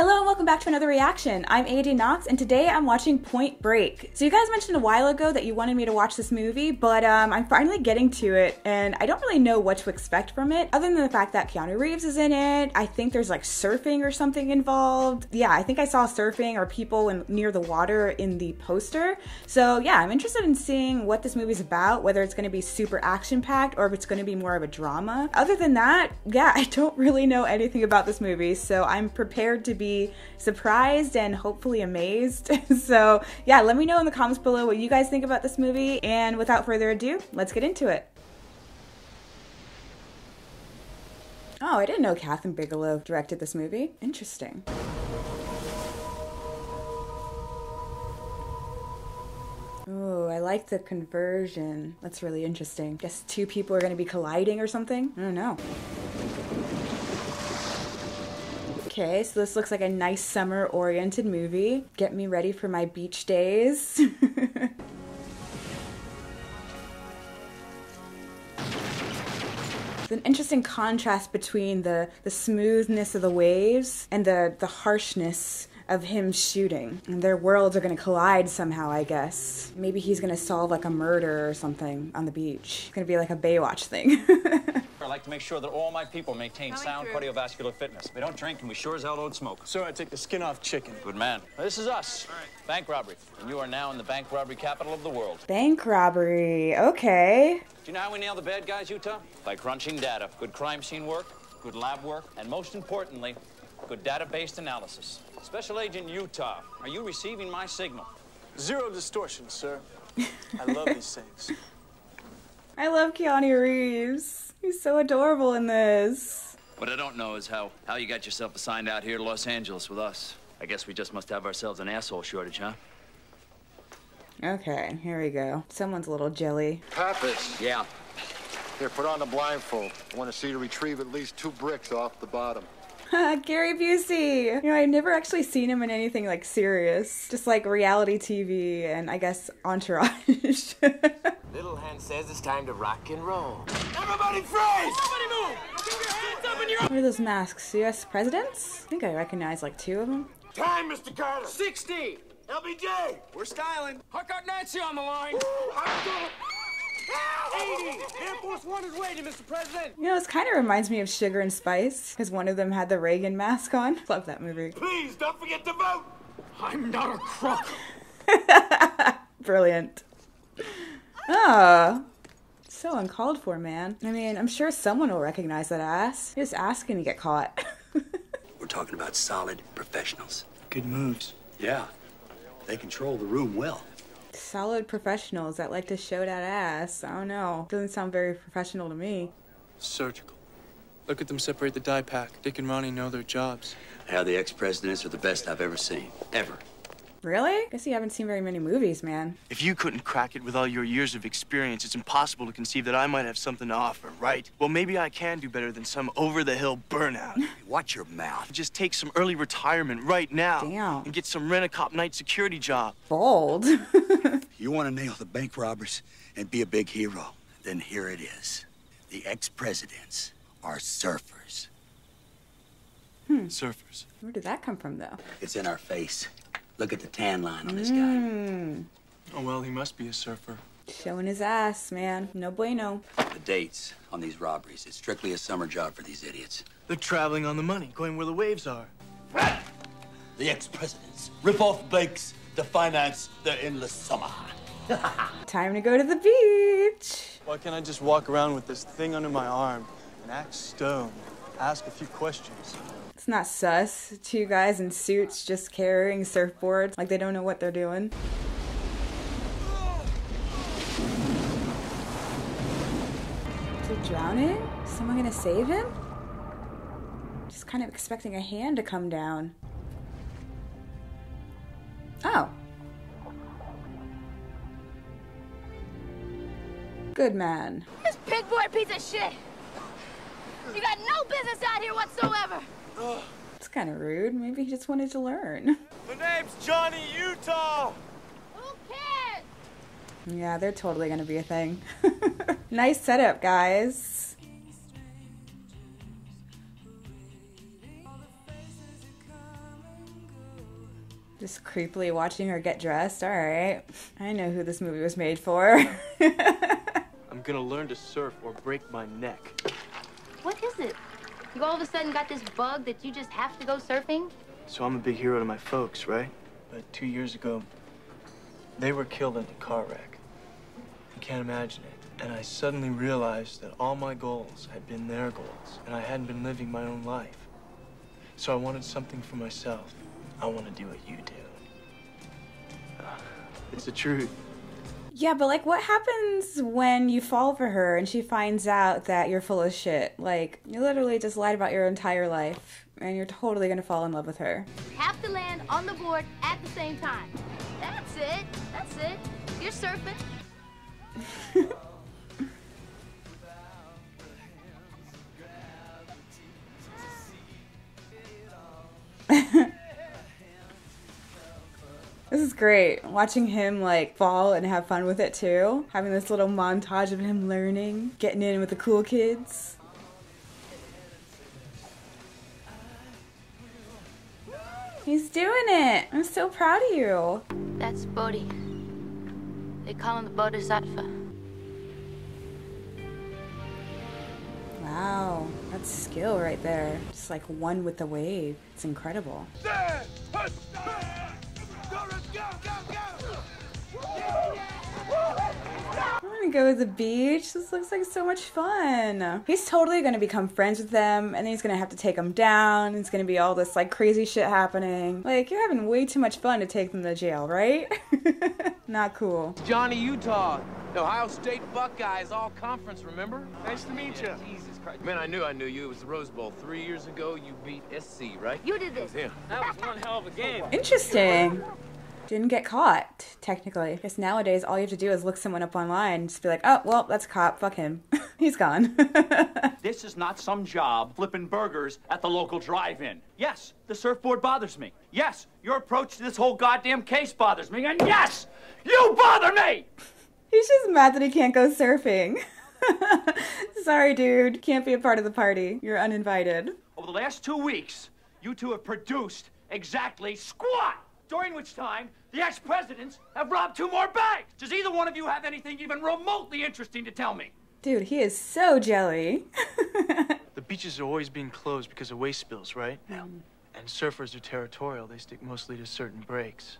Hello and welcome back to another reaction. I'm Eadig Nox and today I'm watching Point Break. So you guys mentioned a while ago that you wanted me to watch this movie, but um, I'm finally getting to it and I don't really know what to expect from it other than the fact that Keanu Reeves is in it. I think there's like surfing or something involved. Yeah, I think I saw surfing or people in, near the water in the poster. So yeah, I'm interested in seeing what this movie's about, whether it's going to be super action packed or if it's going to be more of a drama. Other than that, yeah, I don't really know anything about this movie, so I'm prepared to be surprised and hopefully amazed. so, yeah, let me know in the comments below what you guys think about this movie. And without further ado, let's get into it. Oh, I didn't know Kathryn Bigelow directed this movie. Interesting. Ooh, I like the conversion. That's really interesting. Guess two people are to be colliding or something? I don't know. Okay, so this looks like a nice summer oriented movie. Get me ready for my beach days. an interesting contrast between the, the smoothness of the waves and the, the harshness of him shooting. And their worlds are gonna collide somehow, I guess. Maybe he's gonna solve like a murder or something on the beach. It's gonna be like a Baywatch thing. I like to make sure that all my people maintain sound cardiovascular fitness. We don't drink, and we sure as hell don't smoke. Sir, I take the skin off chicken. Good man. This is us. Bank robbery. And you are now in the bank robbery capital of the world. Bank robbery. Okay. Do you know how we nail the bad guys, Utah? By crunching data. Good crime scene work, good lab work, and most importantly, good data-based analysis. Special Agent Utah, are you receiving my signal? Zero distortion, sir. I love these things. I love Keanu Reeves. He's so adorable in this. What I don't know is how, how you got yourself assigned out here to Los Angeles with us. I guess we just must have ourselves an asshole shortage, huh? Okay, here we go. Someone's a little jelly. Pappas. Yeah. Here, put on the blindfold. I want to see you retrieve at least two bricks off the bottom. Gary Busey. You know, I've never actually seen him in anything like serious, just like reality TV and I guess Entourage. Little hand says it's time to rock and roll. Everybody freeze! Everybody move! Keep your hands up in your... What are those masks? U.S. presidents? I think I recognize like two of them. Time, Mr. Carter! 60! LBJ! We're styling. I got Nancy on the line! I'm gonna... 80! Air Force One is waiting, Mr. President! You know, this kind of reminds me of Sugar and Spice, because one of them had the Reagan mask on. Love that movie. Please, don't forget to vote! I'm not a crook! Brilliant. Ah. So uncalled for, man. I mean, I'm sure someone will recognize that ass. Just asking to get caught. We're talking about solid professionals. Good moves. Yeah. They control the room well. Solid professionals that like to show that ass. I don't know. Doesn't sound very professional to me. Surgical. Look at them separate the dye pack. Dick and Ronnie know their jobs. How the ex-presidents are the best I've ever seen. Ever. Really? I Guess you haven't seen very many movies, man. If you couldn't crack it with all your years of experience, it's impossible to conceive that I might have something to offer, right? Well, maybe I can do better than some over-the-hill burnout. Watch your mouth. Just take some early retirement right now. Damn. And get some rent-a-cop night security job. Bold. You want to nail the bank robbers and be a big hero? Then here it is. The ex-presidents are surfers. Hmm. Surfers. Where did that come from, though? It's in our face. Look at the tan line on this guy. Hmm. Oh, well, he must be a surfer. Showing his ass, man. No bueno. The dates on these robberies. It's strictly a summer job for these idiots. They're traveling on the money, going where the waves are. The ex-presidents rip off banks to finance their endless summer. Time to go to the beach. Why can't I just walk around with this thing under my arm and act stone? Ask a few questions. It's not sus. Two guys in suits just carrying surfboards like they don't know what they're doing. Is he drowning? Is someone gonna save him? Just kind of expecting a hand to come down. Oh. Good man. This pig boy piece of shit. You got no business out here whatsoever. It's kind of rude. Maybe he just wanted to learn. My name's Johnny Utah! Who cares? Yeah, they're totally gonna be a thing. nice setup, guys. Just creepily watching her get dressed. All right. I know who this movie was made for. I'm gonna learn to surf or break my neck. What is? You all of a sudden got this bug that you just have to go surfing? So I'm a big hero to my folks, right? But two years ago, they were killed in a car wreck. You can't imagine it. And I suddenly realized that all my goals had been their goals, and I hadn't been living my own life. So I wanted something for myself. I want to do what you do. It's the truth. Yeah, but like, what happens when you fall for her and she finds out that you're full of shit? Like, you literally just lied about your entire life, and you're totally gonna fall in love with her. Have to land on the board at the same time. That's it. That's it. You're surfing. great. Watching him like fall and have fun with it too. Having this little montage of him learning, getting in with the cool kids. He's doing it. I'm so proud of you. That's Bodhi. They call him the Bodhisattva. Wow, that's skill right there. Just like one with the wave. It's incredible. I'm gonna go to the beach. This looks like so much fun. He's totally gonna become friends with them, and then he's gonna have to take them down. It's gonna be all this like crazy shit happening. Like you're having way too much fun to take them to jail, right? Not cool. Johnny Utah, the Ohio State Buckeyes All Conference, remember? Nice to meet you. Jesus Christ. Man, I knew I knew you. It was the Rose Bowl. Three years ago, you beat SC, right? You did this. him. That was one hell of a game. Interesting. Didn't get caught, technically. Because nowadays, all you have to do is look someone up online, and just be like, oh, well, that's a cop. Fuck him. He's gone. This is not some job flipping burgers at the local drive-in. Yes, the surfboard bothers me. Yes, your approach to this whole goddamn case bothers me. And yes, you bother me! He's just mad that he can't go surfing. Sorry, dude. Can't be a part of the party. You're uninvited. Over the last two weeks, you two have produced exactly squat! During which time, the ex-presidents have robbed two more banks! Does either one of you have anything even remotely interesting to tell me? Dude, he is so jelly. The beaches are always being closed because of waste spills, right? Hmm. Yeah. And surfers are territorial. They stick mostly to certain breaks.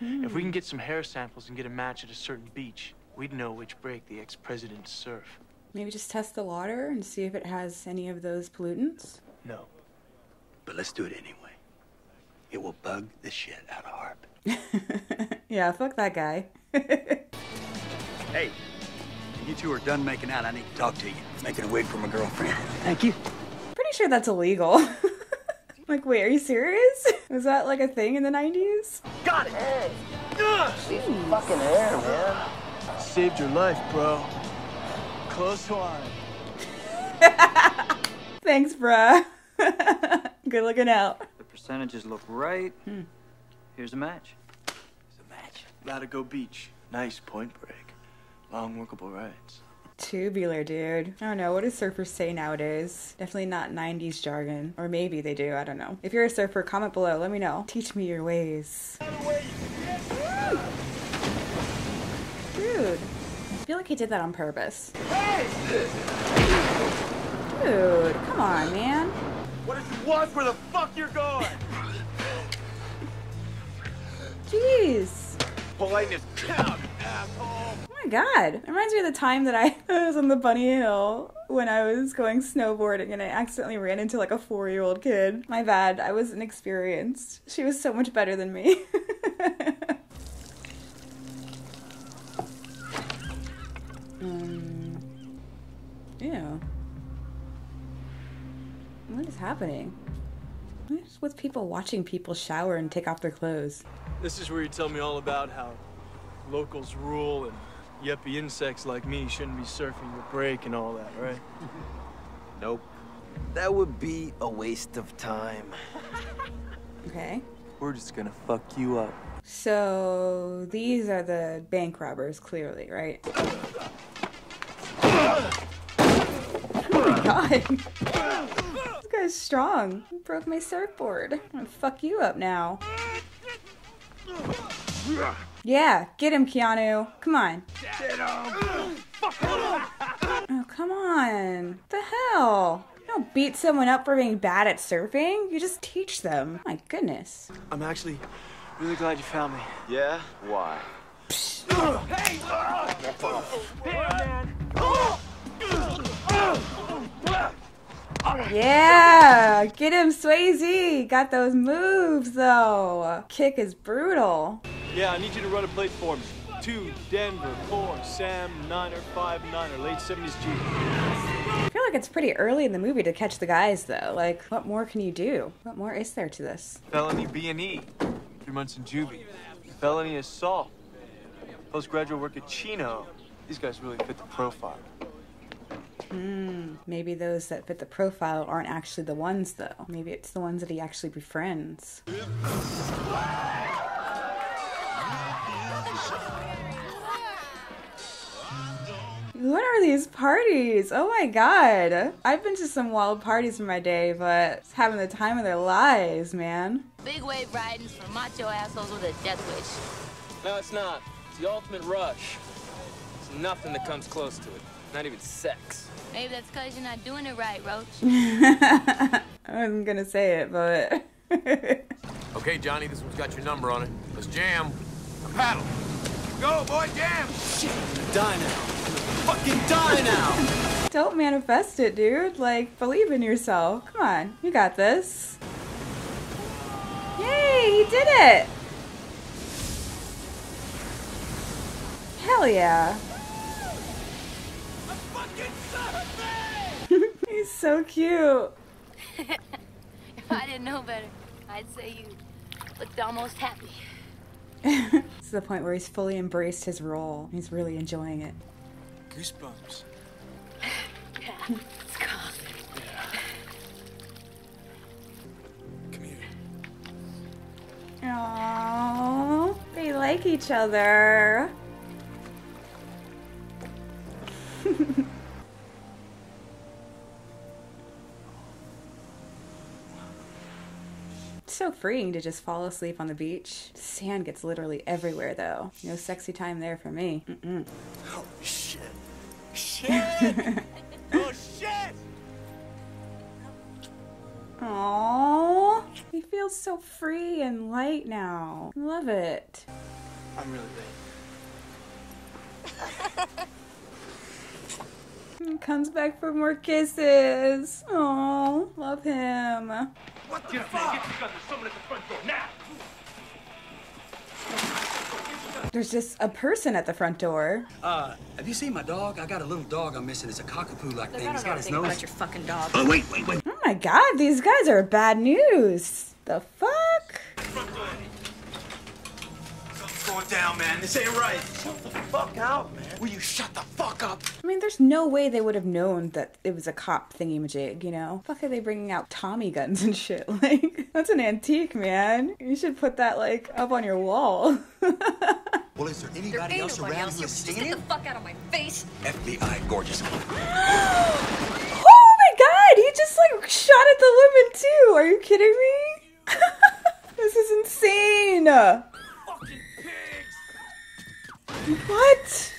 Hmm. If we can get some hair samples and get a match at a certain beach, we'd know which break the ex-presidents surf. Maybe just test the water and see if it has any of those pollutants. No. But let's do it anyway. It will bug the shit out of Harp. Yeah, fuck that guy. Hey, when you two are done making out, I need to talk to you. Making a wig for my girlfriend. Thank you. Pretty sure that's illegal. like, wait, are you serious? Was that like a thing in the 90s? Got it. Fucking hair, man. Saved your life, bro. Close one. Thanks, bruh. Good looking out. The percentages look right. Hmm. Here's a match. It's a match. Latigo Beach. Nice point break. Long workable rides. Tubular, dude. I don't know. What do surfers say nowadays? Definitely not 90s jargon. Or maybe they do. I don't know. If you're a surfer, comment below. Let me know. Teach me your ways. Dude. I feel like he did that on purpose. Dude, come on, man. What if you watch where the fuck you're going? Jeez. Politeness count, asshole. Oh my god. It reminds me of the time that I was on the Bunny Hill when I was going snowboarding and I accidentally ran into like a four year old kid. My bad. I was inexperienced. She was so much better than me. um, ew. What is happening? What is with people watching people shower and take off their clothes? This is where you tell me all about how locals rule and yuppie insects like me shouldn't be surfing the break and all that, right? Nope. That would be a waste of time. Okay. We're just gonna fuck you up. So these are the bank robbers, clearly, right? Oh my god. This guy's strong. He broke my surfboard. I'm gonna fuck you up now. Yeah, get him, Keanu. Come on. Get him! Oh, come on. What the hell? You don't beat someone up for being bad at surfing. You just teach them. My goodness. I'm actually really glad you found me. Yeah? Why? Hey! Uh, Here, man! Yeah, get him, Swayze. Got those moves though. Kick is brutal. Yeah, I need you to run a plate for me. Two, Denver, four, Sam, Niner, five, Niner, late 70s G. I feel like it's pretty early in the movie to catch the guys though. Like, what more can you do? What more is there to this? Felony B&E, three months in juvie. Felony assault, postgraduate work at Chino. These guys really fit the profile. Hmm. Maybe those that fit the profile aren't actually the ones though. Maybe it's the ones that he actually befriends. What are these parties? Oh my god. I've been to some wild parties in my day, but it's having the time of their lives, man. Big wave riding's for macho assholes with a death wish. No, it's not. It's the ultimate rush. There's nothing that comes close to it. Not even sex. Maybe that's because you're not doing it right, Roach. I wasn't gonna say it, but. Okay, Johnny, this one's got your number on it. Let's jam. Paddle. Go, boy, jam. Die now. Fucking die now. Don't manifest it, dude. Like, believe in yourself. Come on, you got this. Yay, he did it! Hell yeah. He's so cute. if I didn't know better, I'd say you looked almost happy. It's the point where he's fully embraced his role. He's really enjoying it. Goosebumps. Yeah, it's cold. Come here. Aww, they like each other. So freeing to just fall asleep on the beach. Sand gets literally everywhere, though. No sexy time there for me. Mm-mm. Oh, shit. Shit! oh, shit! Aww, he feels so free and light now. Love it. I'm really late. He comes back for more kisses. Oh, love him. What the fuck? Get your gun. There's someone at the front door now. There's just a person at the front door. Uh, have you seen my dog? I got a little dog I'm missing. It's a cockapoo-like thing. He's got his nose. your fucking dog. Oh, wait, wait, wait. Oh my god, these guys are bad news. The fuck? Going down, man. This ain't right. Shut the fuck out, man. Will you shut the fuck up? I mean, there's no way they would have known that it was a cop thingy-majig, you know? Fuck are they bringing out Tommy guns and shit? Like, that's an antique, man. You should put that, like, up on your wall. Well, is there There anybody ain't else around else. who You is just seeing get the fuck out of my face. FBI, gorgeous. oh my god, he just, like, shot at the woman, too. Are you kidding me? this is insane. What?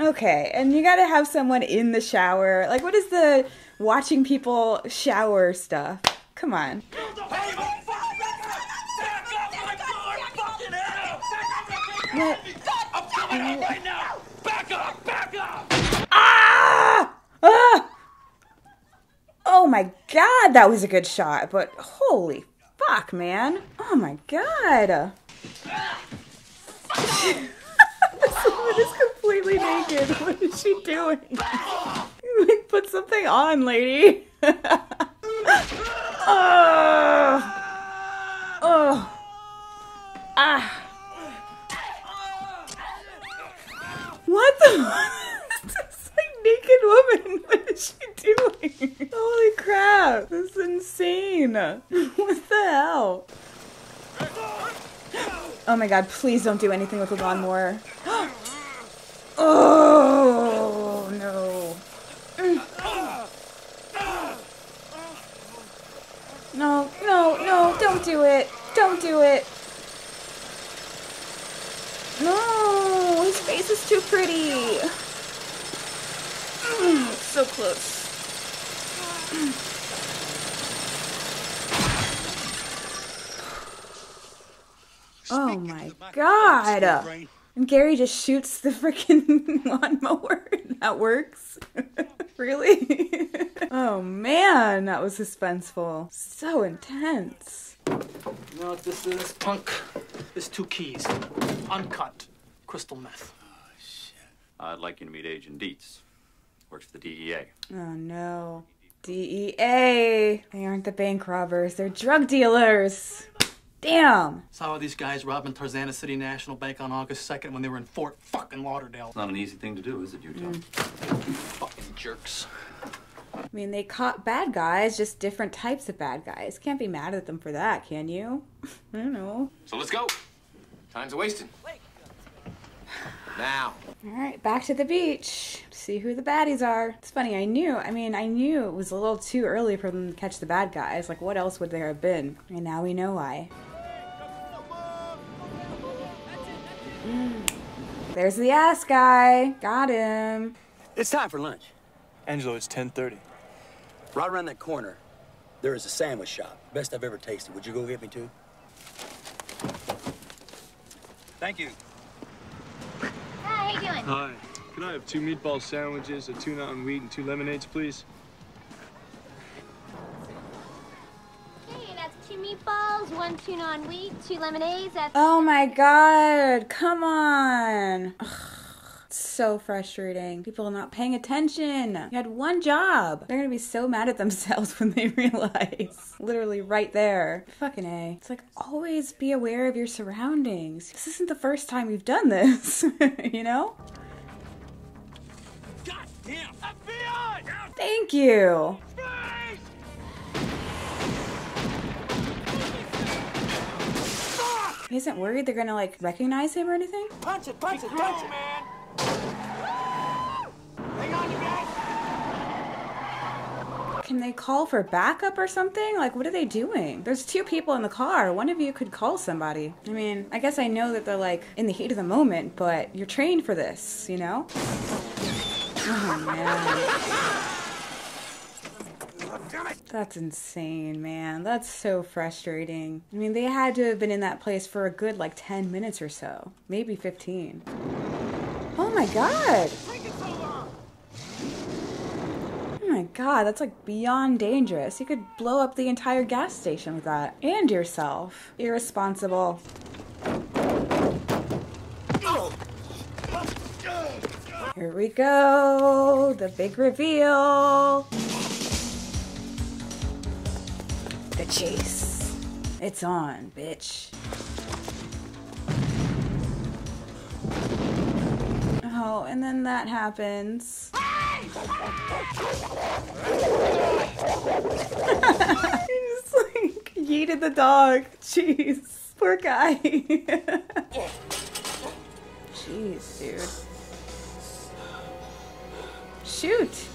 Okay, and you gotta have someone in the shower. Like, what is the watching people shower stuff? Come on. What? Ah! Ah! Oh my god, that was a good shot, but holy fuck, man. Oh my god. this woman is completely naked. What is she doing? like, put something on, lady. oh. Oh. Ah. What the? this like naked woman. What is she doing? Holy crap! This is insane. What the hell? Oh my god! Please don't do anything with the lawnmower. oh no! No, no, no! Don't do it! Don't do it! No, his face is too pretty. Mm, so close. Oh my god. And Gary just shoots the freaking lawnmower. that works. really? oh man, that was suspenseful. So intense. You know what this is, punk? There's two keys. Uncut. Crystal meth. Oh, shit. I'd like you to meet Agent Dietz. Works for the DEA. Oh no. DEA. They aren't the bank robbers, they're drug dealers. Damn. Saw these guys robbing Tarzana City National Bank on August 2nd when they were in Fort fucking Lauderdale. It's not an easy thing to do, is it, Utah? Mm. Fucking jerks. I mean, they caught bad guys, just different types of bad guys. Can't be mad at them for that, can you? I don't know. So let's go. Time's a wasting. Now. All right, back to the beach. See who the baddies are. It's funny, I knew, I mean, I knew it was a little too early for them to catch the bad guys. Like, what else would there have been? And now we know why. There's the ass guy. Got him. It's time for lunch. Angelo, it's 10:30. Right around that corner, there is a sandwich shop. Best I've ever tasted. Would you go get me two? Thank you. Hi, how you doing? Hi. Can I have two meatball sandwiches, a tuna on wheat, and two lemonades, please? Meatballs, one tuna on wheat, two lemonades. That's Oh my god, come on. Ugh, so frustrating. People are not paying attention. You had one job. They're gonna be so mad at themselves when they realize. Literally right there. Fucking A. It's like always be aware of your surroundings. This isn't the first time we've done this, you know? God Damn! FBI! Thank you. He isn't worried they're gonna like recognize him or anything? Punch it, punch it, punch it, man! Hang on, you guys! Can they call for backup or something? Like, what are they doing? There's two people in the car. One of you could call somebody. I mean, I guess I know that they're like in the heat of the moment, but you're trained for this, you know? Oh, man. That's insane, man. That's so frustrating. I mean, they had to have been in that place for a good like 10 minutes or so, maybe 15. Oh my god! Oh my god, that's like beyond dangerous. You could blow up the entire gas station with that. And yourself. Irresponsible. Here we go. The big reveal. The chase. It's on, bitch. Oh, and then that happens. he just like yeeted the dog. Jeez. Poor guy. Jeez, dude. Shoot.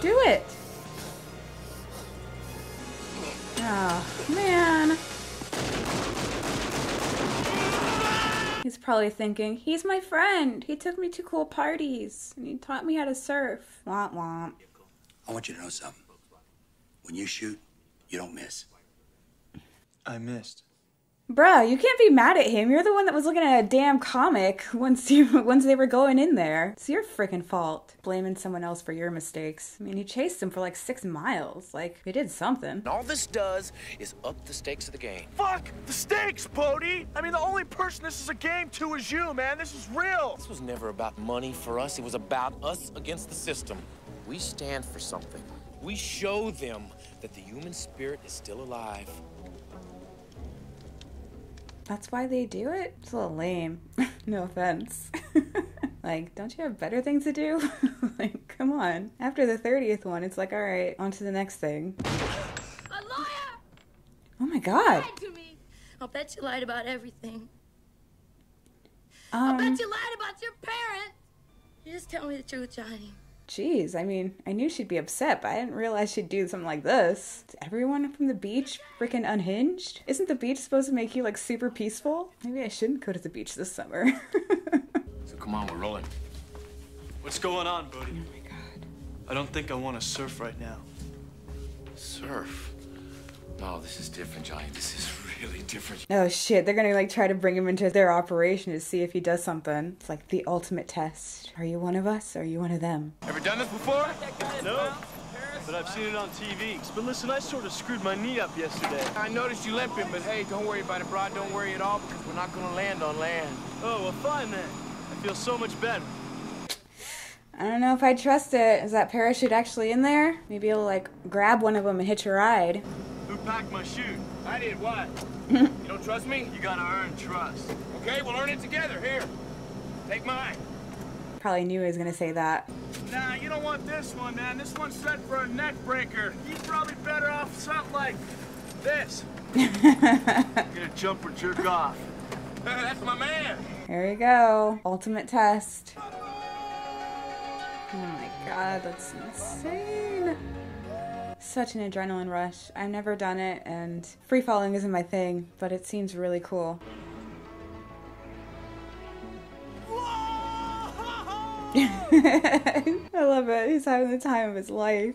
Do it. Oh, man. He's probably thinking, he's my friend. He took me to cool parties and he taught me how to surf. Womp womp. I want you to know something. When you shoot, you don't miss. I missed. Bruh, you can't be mad at him. You're the one that was looking at a damn comic once you once they were going in there. It's your freaking fault. Blaming someone else for your mistakes. I mean, he chased him for like six miles. Like, he did something. And all this does is up the stakes of the game. Fuck the stakes, Bodhi! I mean, the only person this is a game to is you, man. This is real. This was never about money for us. It was about us against the system. We stand for something. We show them that the human spirit is still alive. That's why they do it? It's a little lame. no offense. like, don't you have better things to do? like, come on. After the 30th one, it's like, all right, on to the next thing. A liar! Oh my god. Lied to me. I'll bet you lied about everything. Um, I'll bet you lied about your parents. You just tell me the truth, Johnny. Jeez, I mean, I knew she'd be upset, but I didn't realize she'd do something like this. Is everyone from the beach freaking unhinged? Isn't the beach supposed to make you like super peaceful? Maybe I shouldn't go to the beach this summer. So come on, we're rolling. What's going on, Bodhi? Oh my god. I don't think I want to surf right now. Surf? No, this is different, Johnny. This is really different. oh shit, they're gonna like try to bring him into their operation to see if he does something. It's like the ultimate test. Are you one of us or are you one of them? Ever done this before? No, but I've seen it on TV. But listen, I sort of screwed my knee up yesterday. I noticed you limping, but hey, don't worry about it, bro. Don't worry at all because we're not gonna land on land. Oh, well, fine then. I feel so much better. I don't know if I trust it. Is that parachute actually in there? Maybe you'll like grab one of them and hitch a ride. Who packed my chute? I did what? you don't trust me? You gotta earn trust. Okay, we'll earn it together. Here, take mine. Probably knew he was gonna say that. Nah, you don't want this one, man. This one's set for a neck breaker. He's probably better off something like this. Gonna jump or jerk off. That's my man. Here we go. Ultimate test. Oh my god, that's insane. Such an adrenaline rush. I've never done it, and free falling isn't my thing, but it seems really cool. I love it. He's having the time of his life.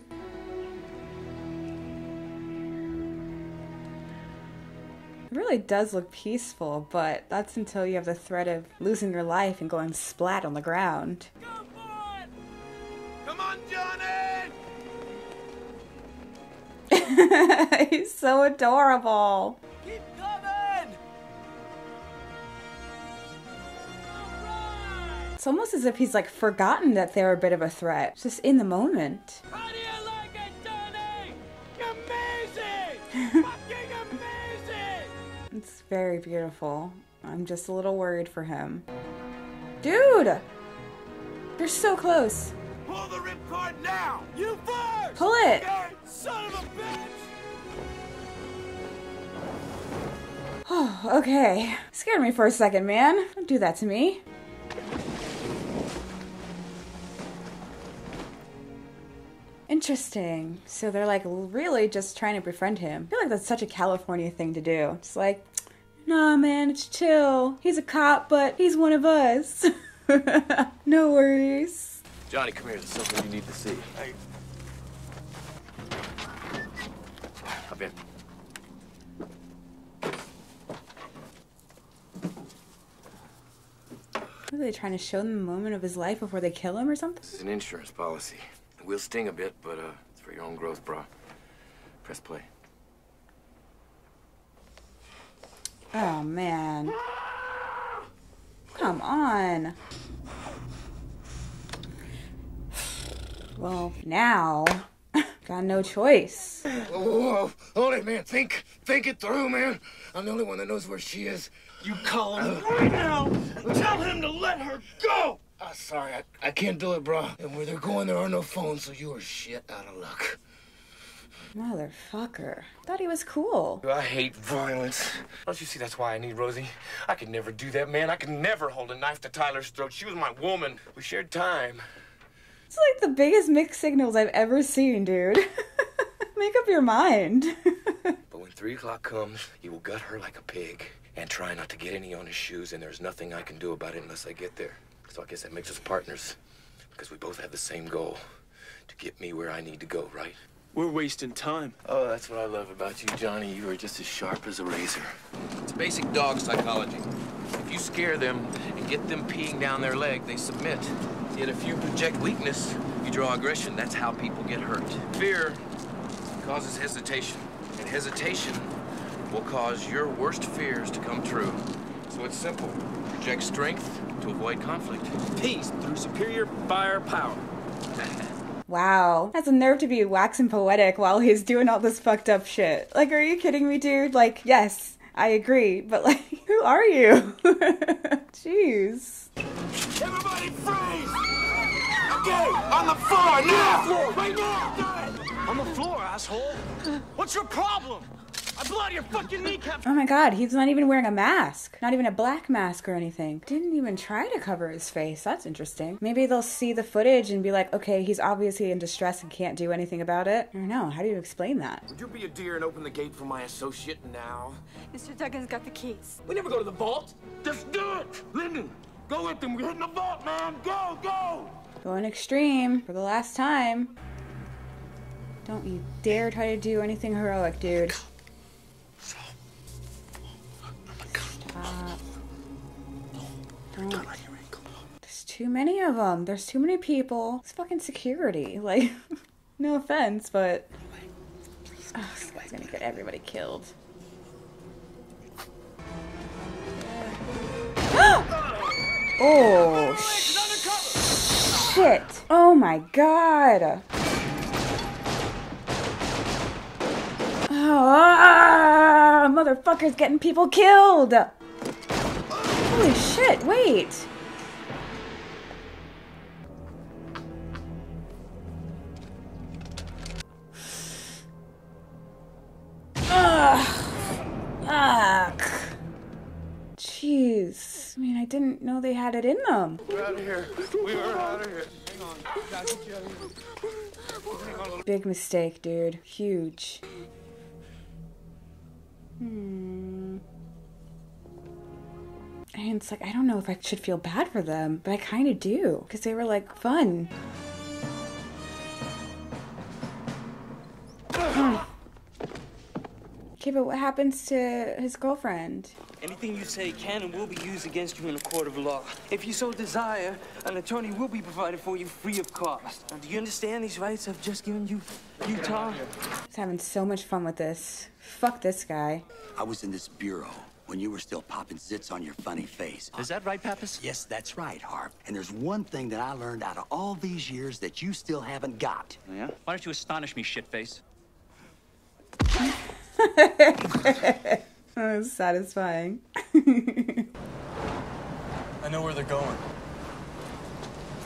It really does look peaceful, but that's until you have the threat of losing your life and going splat on the ground. Come on, Johnny! He's so adorable. Keep coming! It's almost as if he's like forgotten that they're a bit of a threat. Just in the moment. How do you like it? Amazing! Fucking amazing! It's very beautiful. I'm just a little worried for him. Dude! You're so close. Pull the ripcord now! You first! Pull it! Son of a bitch! Oh, okay. Scared me for a second, man. Don't do that to me. Interesting. So they're like really just trying to befriend him. I feel like that's such a California thing to do. It's like, nah, man, it's chill. He's a cop, but he's one of us. no worries. Johnny, come here. There's something you need to see. Hey. What are they trying to show them the moment of his life before they kill him or something? This is an insurance policy. It will sting a bit, but uh, it's for your own growth, bro. Press play. Oh man. Come on. Well, now, got no choice. Whoa, whoa, whoa. Hold it, man. Think, think it through, man. I'm the only one that knows where she is. You call him right now! Tell him to let her go! Ah, sorry, I, I can't do it, bro. And where they're going, there are no phones, so you are shit out of luck. Motherfucker. Thought he was cool. I hate violence. Don't you see that's why I need Rosie? I could never do that, man. I could never hold a knife to Tyler's throat. She was my woman. We shared time. It's like the biggest mixed signals I've ever seen, dude. Make up your mind. But when three o'clock comes, you will gut her like a pig and try not to get any on his shoes, and there's nothing I can do about it unless I get there. So I guess that makes us partners. Because we both have the same goal to get me where I need to go, right? We're wasting time. Oh, that's what I love about you, Johnny. You are just as sharp as a razor. It's basic dog psychology. If you scare them and get them peeing down their leg, they submit. Yet if you project weakness, you draw aggression. That's how people get hurt. Fear causes hesitation, and hesitation will cause your worst fears to come true. So it's simple. Project strength to avoid conflict. Peace through superior firepower. Wow. That's a nerve to be waxing poetic while he's doing all this fucked up shit. Like, are you kidding me, dude? Like, yes, I agree, but like, who are you? Jeez. Everybody freeze! Okay, on the floor now! Right now! On the floor, asshole. What's your problem? I blew out your fucking kneecap. Oh my god, he's not even wearing a mask. Not even a black mask or anything. Didn't even try to cover his face. That's interesting. Maybe they'll see the footage and be like, okay, he's obviously in distress and can't do anything about it. I don't know. How do you explain that? Would you be a dear and open the gate for my associate now? Mr. Duggan's got the keys. We never go to the vault. Just do it! Lyndon, go with them. We're hitting the vault, man. Go, go! Going extreme for the last time. Don't you dare try to do anything heroic, dude. Stop. Don't. There's too many of them. There's too many people. It's fucking security. Like, no offense, but. Oh, this guy's gonna get everybody killed. oh, shit. Oh my god. Ah, motherfucker's getting people killed! Holy shit, wait! Ugh. Ugh. Jeez. I mean, I didn't know they had it in them. We're out of here. We are out of here. Hang on. Gotta get you out of here. Hang on. Big mistake, dude. Huge. Hmm. And it's like, I don't know if I should feel bad for them, but I kind of do. Because they were like fun. okay, but what happens to his girlfriend? Anything you say can and will be used against you in a court of law. If you so desire, an attorney will be provided for you free of cost. Now, do you understand these rights I've just given you, Utah? He's having so much fun with this. Fuck this guy. I was in this bureau when you were still popping zits on your funny face. Is that right, Pappas? Yes, that's right, Harp. And there's one thing that I learned out of all these years that you still haven't got. Oh, yeah? Why don't you astonish me, shitface? that was satisfying. I know where they're going.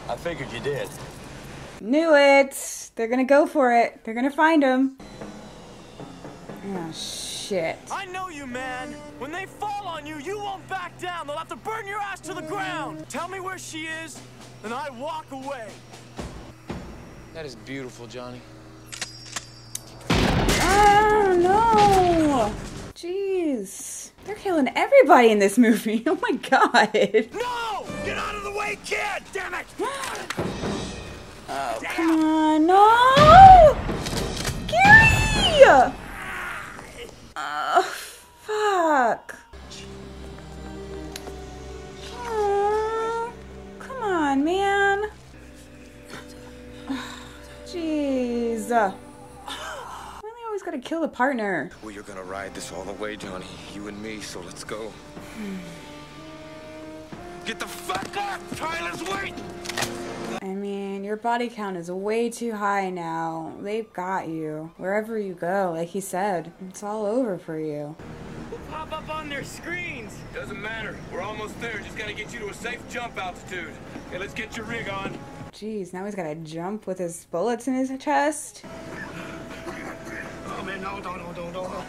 I figured you did. Knew it! They're gonna go for it. They're gonna find him. Oh, ah, shit. I know you, man. When they fall on you, you won't back down. They'll have to burn your ass to the ground. Tell me where she is, and I walk away. That is beautiful, Johnny. Oh, no! Jeez. They're killing everybody in this movie. Oh my god. No! Get out of the way, kid! Damn it! Oh, come on. No! Gary! Oh, fuck. Come on, man. Jeez. Why they always gotta kill the partner? Well, you're gonna ride this all the way, Johnny. You and me, so let's go. Hmm. Get the fuck up! Tyler's wait! I mean, your body count is way too high now. They've got you. Wherever you go, like he said, it's all over for you. We'll Pop up on their screens. Doesn't matter. We're almost there. Just gotta get you to a safe jump altitude. Okay, let's get your rig on. Jeez, now he's gotta jump with his bullets in his chest. Oh, no, no, no, no, no.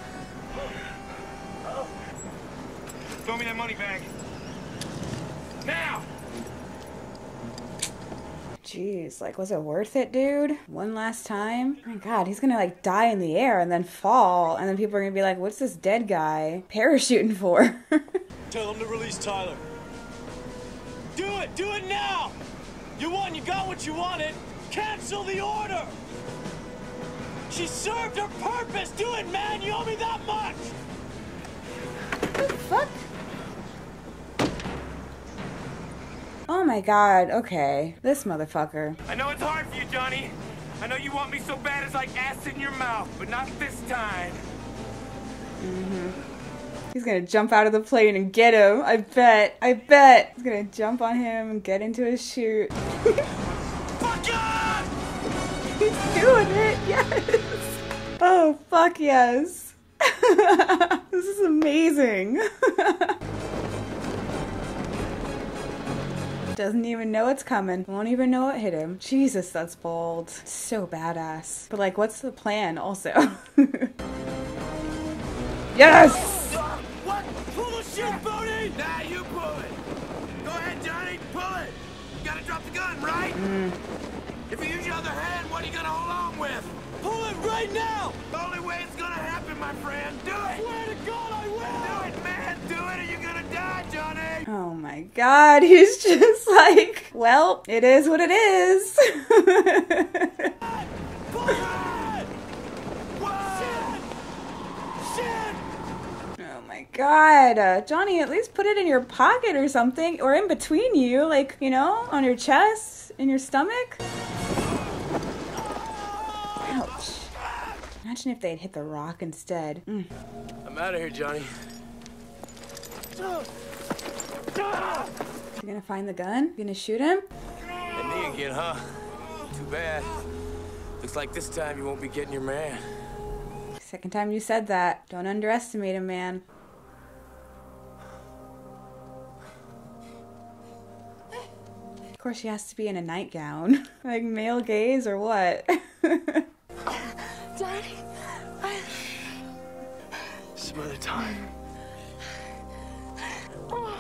Throw me that money bag. Now! Jeez, like, was it worth it, dude? One last time? Oh my god, he's gonna like die in the air and then fall, and then people are gonna be like, what's this dead guy parachuting for? Tell them to release Tyler. Do it! Do it now! You won, you got what you wanted. Cancel the order! She served her purpose! Do it, man! You owe me that much! fuck? Oh my god, okay. This motherfucker. I know it's hard for you, Johnny. I know you want me so bad it's like acid in your mouth, but not this time. Mm-hmm. He's gonna jump out of the plane and get him. I bet. I bet. He's gonna jump on him and get into his chute. He's doing it, yes. Oh, fuck yes. this is amazing. Doesn't even know it's coming. Won't even know it hit him. Jesus, that's bold. So badass. But like, what's the plan also? Yes! What? Pull the shit, Bodhi! Nah, you pull it. Go ahead, Johnny. Pull it. You gotta drop the gun, right? Mm. If you use your other hand, what are you gonna hold on with? Pull it right now! The only way it's gonna happen, my friend. Do it. Swear to God, I will! Do it, man. Do it, or you're gonna die, Johnny. Oh my god, he's just like, well, it is what it is. Oh my god. Uh, Johnny, at least put it in your pocket or something, or in between you, like, you know, on your chest, in your stomach. Imagine if they'd hit the rock instead. Mm. I'm out of here, Johnny. You're gonna find the gun? You gonna shoot him? And me again, huh? Too bad. Looks like this time you won't be getting your man. Second time you said that. Don't underestimate him, man. Of course, she has to be in a nightgown. like male gaze or what? Daddy, I... Some other time.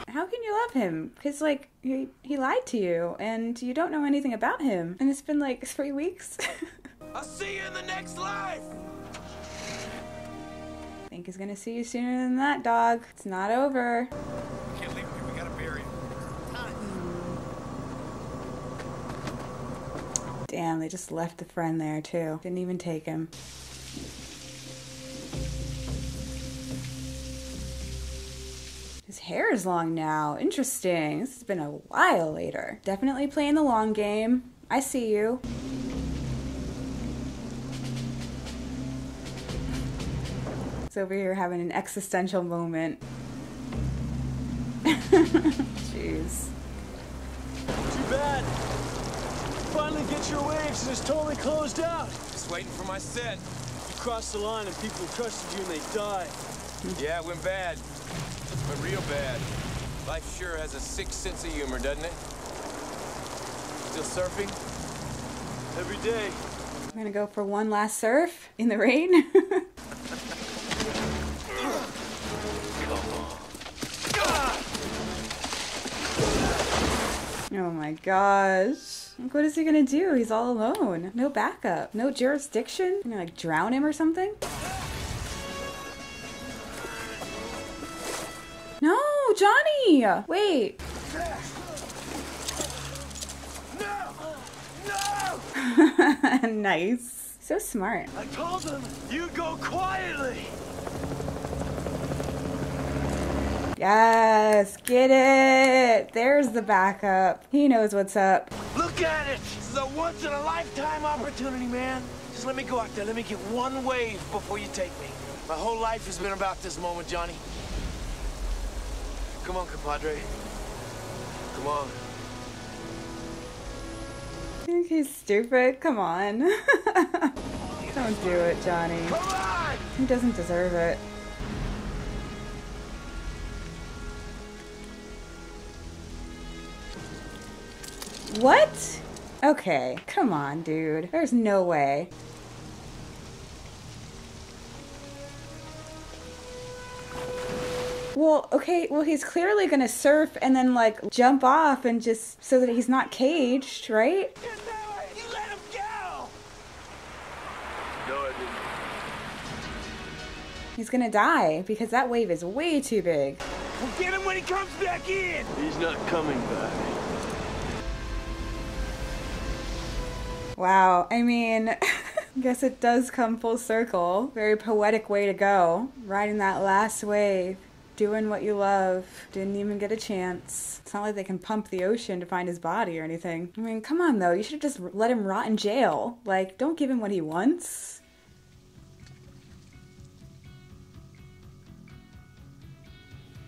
How can you love him? Because, like, he, he lied to you, and you don't know anything about him. And it's been like three weeks. I'll see you in the next life. I think he's gonna see you sooner than that, dog. It's not over. Can't leave him here. We gotta bury him. Damn, they just left the friend there, too. Didn't even take him. His hair is long now. Interesting. This has been a while later. Definitely playing the long game. I see you. He's over here having an existential moment. Jeez. Finally get your waves and it's totally closed out. Just waiting for my set. You crossed the line and people trusted you and they died. Yeah, it went bad. Went real bad. Life sure has a sick sense of humor, doesn't it? Still surfing? Every day. We're gonna go for one last surf in the rain. oh my gosh. Like, what is he gonna do? He's all alone. No backup. No jurisdiction? You know, like drown him or something? No, Johnny! Wait. nice. So smart. I told them you go quietly. Yes, get it. There's the backup. He knows what's up. Look at it! This is a once-in-a-lifetime opportunity, man. Just let me go out there. Let me get one wave before you take me. My whole life has been about this moment, Johnny. Come on, compadre. Come on. Think he's stupid? Come on. Don't do it, Johnny. He doesn't deserve it. What? Okay, come on, dude. There's no way. Well, okay, well, he's clearly gonna surf and then, like, jump off and just so that he's not caged, right? No, I didn't. He's gonna die because that wave is way too big. We'll get him when he comes back in. He's not coming back. Wow, I mean, guess it does come full circle. Very poetic way to go. Riding that last wave, doing what you love. Didn't even get a chance. It's not like they can pump the ocean to find his body or anything. I mean, come on though, you should have just let him rot in jail. Like, don't give him what he wants.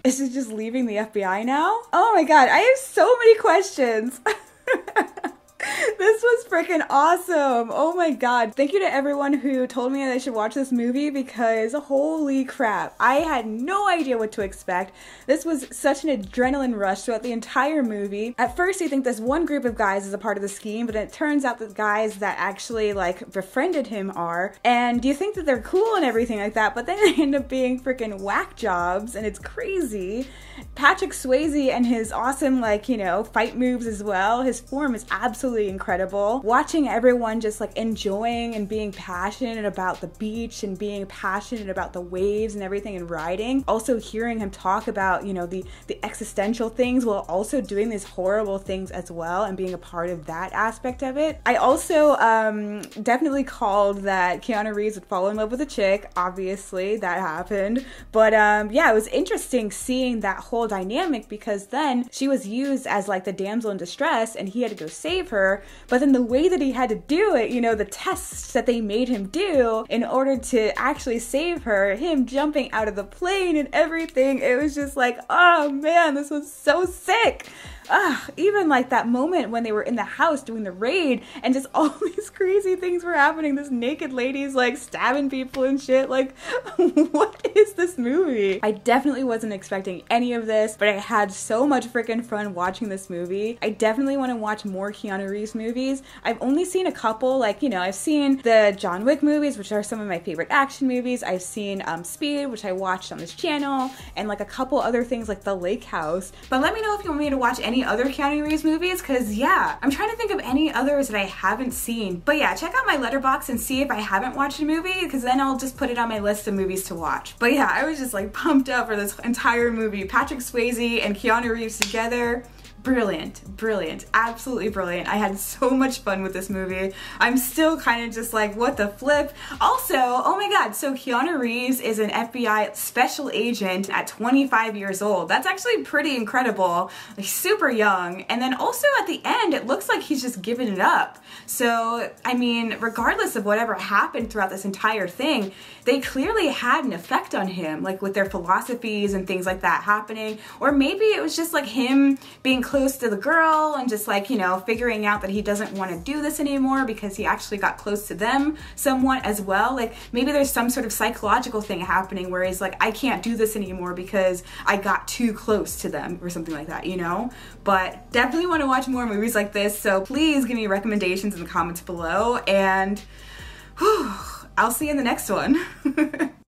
Is it just leaving the FBI now? Oh my god, I have so many questions. this was freaking awesome. Oh my god. Thank you to everyone who told me that I should watch this movie because holy crap. I had no idea what to expect. This was such an adrenaline rush throughout the entire movie. At first, you think this one group of guys is a part of the scheme, but it turns out the guys that actually like befriended him are. And you think that they're cool and everything like that, but then they end up being freaking whack jobs and it's crazy. Patrick Swayze and his awesome, like, you know, fight moves as well. His form is absolutely incredible. Watching everyone just like enjoying and being passionate about the beach and being passionate about the waves and everything and riding. Also hearing him talk about, you know, the, the existential things while also doing these horrible things as well and being a part of that aspect of it. I also um, definitely called that Keanu Reeves would fall in love with a chick. Obviously, that happened. But um, yeah, it was interesting seeing that whole dynamic because then she was used as like the damsel in distress and he had to go save her. But then the way that he had to do it, you know, the tests that they made him do in order to actually save her, him jumping out of the plane and everything, it was just like, oh man, this was so sick ah, even like that moment when they were in the house doing the raid and just all these crazy things were happening. This naked lady's like stabbing people and shit. Like, what is this movie? I definitely wasn't expecting any of this, but I had so much freaking fun watching this movie. I definitely want to watch more Keanu Reeves movies. I've only seen a couple, like, you know, I've seen the John Wick movies, which are some of my favorite action movies. I've seen um, Speed, which I watched on this channel, and like a couple other things like The Lake House. But let me know if you want me to watch any other Keanu Reeves movies, because yeah, I'm trying to think of any others that I haven't seen. But yeah, check out my Letterboxd and see if I haven't watched a movie, because then I'll just put it on my list of movies to watch. But yeah, I was just like pumped up for this entire movie. Patrick Swayze and Keanu Reeves together brilliant, brilliant, absolutely brilliant. I had so much fun with this movie. I'm still kind of just like, what the flip? Also, oh my god, so Keanu Reeves is an FBI special agent at 25 years old. That's actually pretty incredible. Like, super young. And then also at the end, it looks like he's just given it up. So, I mean, regardless of whatever happened throughout this entire thing, they clearly had an effect on him, like with their philosophies and things like that happening. Or maybe it was just like him being close to the girl and just like, you know, figuring out that he doesn't want to do this anymore because he actually got close to them somewhat as well. Like maybe there's some sort of psychological thing happening where he's like, I can't do this anymore because I got too close to them or something like that, you know? But definitely want to watch more movies like this. So please give me recommendations in the comments below and whew, I'll see you in the next one.